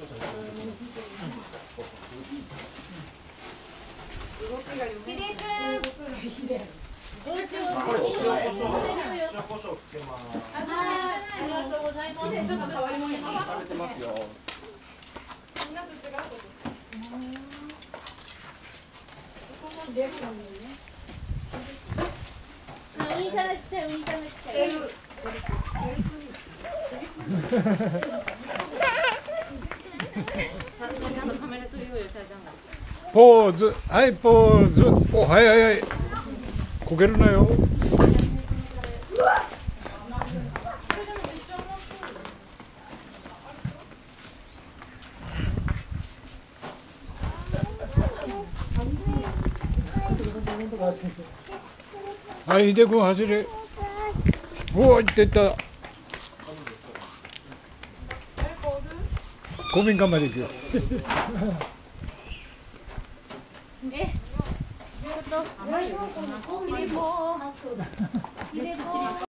ウインターネットウインターネットポーズ。はいポーズ。おはいはいはい。こけるなよ。はい秀君走れ。おお行ってった。公民館まで行くよ。えちょっと。